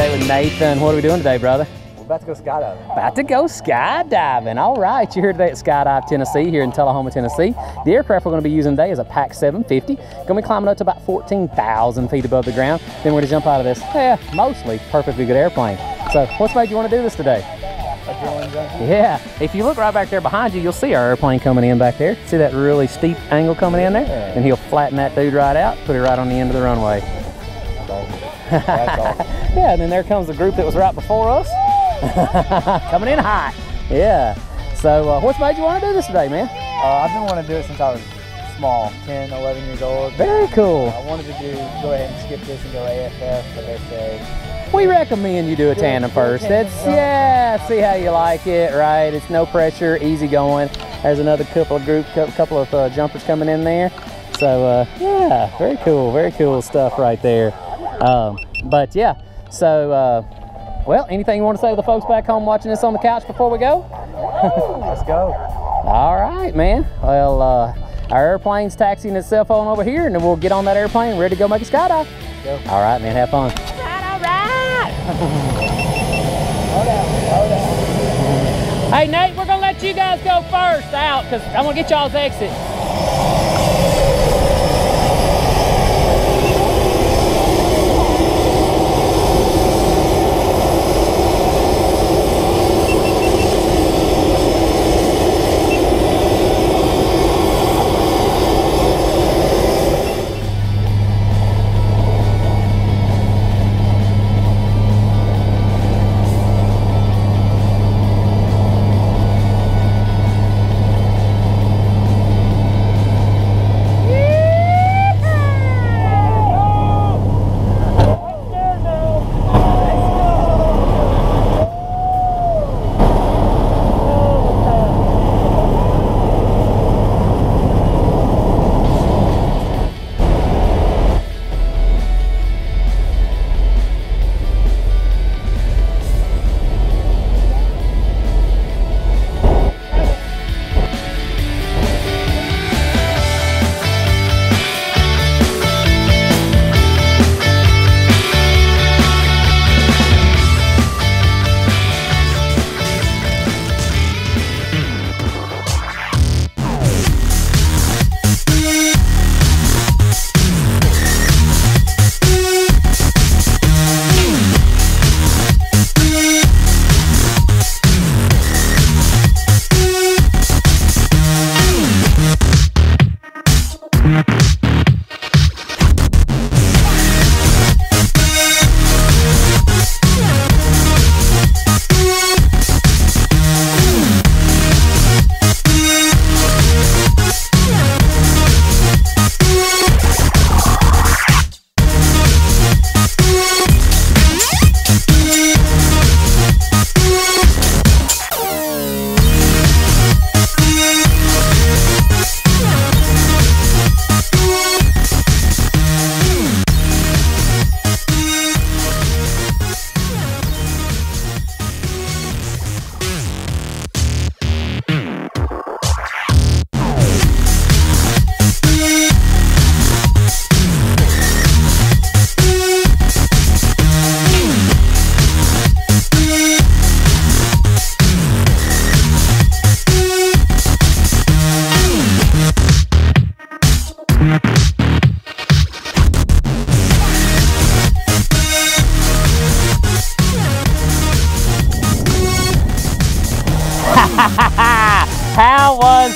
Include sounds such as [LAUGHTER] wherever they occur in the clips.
Nathan, what are we doing today, brother? We're about to go skydiving. About to go skydiving. All right, you're here today at Skydive Tennessee, here in Tullahoma, Tennessee. The aircraft we're going to be using today is a PAC 750. Going to be climbing up to about 14,000 feet above the ground. Then we're going to jump out of this, yeah, mostly perfectly good airplane. So, what's made you want to do this today? Yeah, if you look right back there behind you, you'll see our airplane coming in back there. See that really steep angle coming in there? And he'll flatten that dude right out, put it right on the end of the runway. That's awesome. Yeah, and then there comes the group that was right before us. [LAUGHS] coming in hot. Yeah. So, uh, what's made you want to do this today, man? Uh, I've been wanting to do it since I was small, 10, 11 years old. Very cool. I wanted to do go ahead and skip this and go AFF, but they say We recommend you do a tandem first. That's yeah. yeah. See how you like it, right? It's no pressure, easy going. There's another couple of group, couple of uh, jumpers coming in there. So uh, yeah, very cool, very cool stuff right there. Um, but yeah, so uh, well, anything you want to say to the folks back home watching this on the couch before we go? [LAUGHS] let's go. All right, man. Well, uh, our airplane's taxiing itself on over here, and then we'll get on that airplane, ready to go make a skydive. Go. All right, man. Have fun. All right, all right. [LAUGHS] hold on, hold on. Hey, Nate, we're gonna let you guys go first out because I'm gonna get y'all's exit.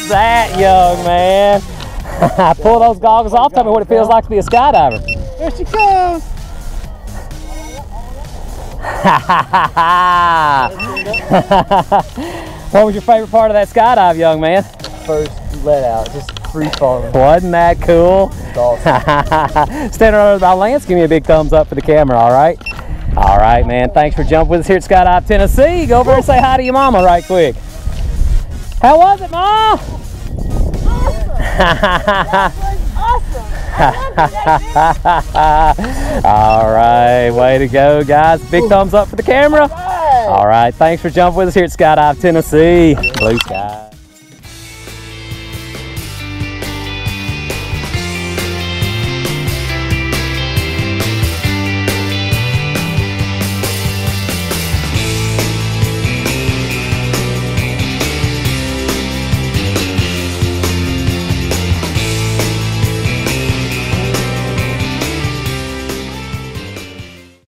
That, young man? [LAUGHS] I Pull those goggles off. Tell me what it feels like to be a skydiver. There she comes. [LAUGHS] what was your favorite part of that skydive, young man? First let out, just free falling. Wasn't that cool? It's awesome. [LAUGHS] Standing over by Lance, give me a big thumbs up for the camera, all right? All right, man. Thanks for jumping with us here at Skydive, Tennessee. Go over and say hi to your mama right quick. How was it, Ma? [LAUGHS] all right, way to go, guys. Big thumbs up for the camera. All right, thanks for jumping with us here at Skydive, Tennessee. Blue sky.